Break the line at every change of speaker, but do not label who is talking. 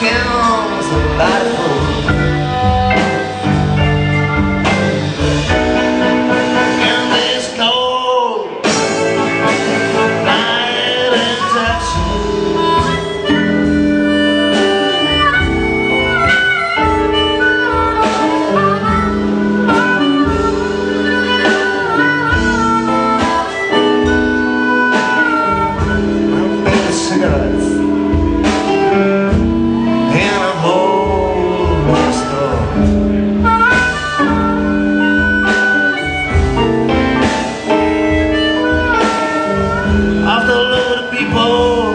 skin's a lot of food. After a load of people